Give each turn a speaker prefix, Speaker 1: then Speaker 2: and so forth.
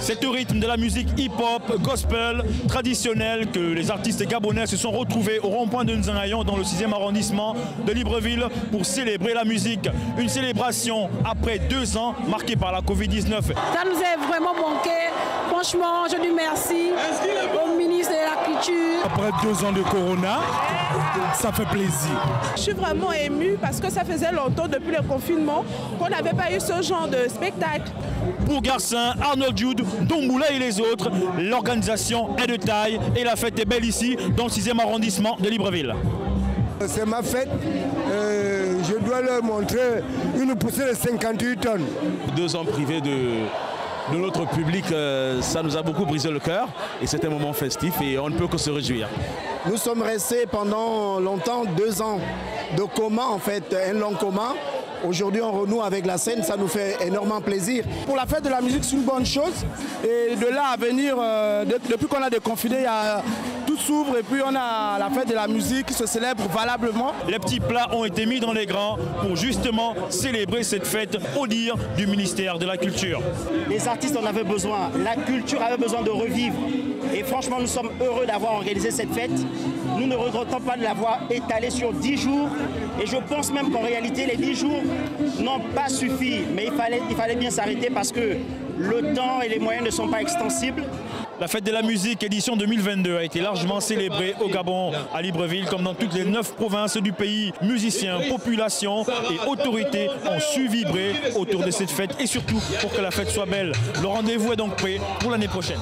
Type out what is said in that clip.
Speaker 1: C'est au rythme de la musique hip-hop, gospel, traditionnelle que les artistes gabonais se sont retrouvés au rond-point de Nzanayon dans le 6e arrondissement de Libreville pour célébrer la musique. Une célébration après deux ans marquée par la Covid-19.
Speaker 2: Ça nous a vraiment manqué. Franchement, je dis merci Culture.
Speaker 3: Après deux ans de Corona, ça fait plaisir.
Speaker 4: Je suis vraiment émue parce que ça faisait longtemps depuis le confinement qu'on n'avait pas eu ce genre de spectacle.
Speaker 1: Pour Garcin, Arnold Jude, Domboula et les autres, l'organisation est de taille et la fête est belle ici dans le 6e arrondissement de Libreville.
Speaker 5: C'est ma fête, euh, je dois leur montrer une poussée de 58 tonnes.
Speaker 6: Deux ans privés de, de notre public, euh, ça nous a beaucoup brisé le cœur et c'est un moment festif et on ne peut que se réjouir.
Speaker 7: Nous sommes restés pendant longtemps, deux ans de coma en fait, un long coma. Aujourd'hui, on renoue avec la scène, ça nous fait énormément plaisir.
Speaker 8: Pour la fête de la musique, c'est une bonne chose. Et de là à venir, euh, de- depuis qu'on a déconfiné, il y a- tout s'ouvre et puis on a la fête de la musique qui se célèbre valablement.
Speaker 1: Les petits plats ont été mis dans les grands pour justement célébrer cette fête au dire du ministère de la Culture.
Speaker 9: Les artistes en avaient besoin, la culture avait besoin de revivre. Et franchement, nous sommes heureux d'avoir organisé cette fête. Nous ne regrettons pas de l'avoir étalée sur 10 jours. Et je pense même qu'en réalité, les 10 jours n'ont pas suffi. Mais il fallait, il fallait bien s'arrêter parce que le temps et les moyens ne sont pas extensibles.
Speaker 1: La fête de la musique édition 2022 a été largement célébrée au Gabon, à Libreville, comme dans toutes les neuf provinces du pays. Musiciens, populations et autorités ont su vibrer autour de cette fête et surtout pour que la fête soit belle. Le rendez-vous est donc prêt pour l'année prochaine.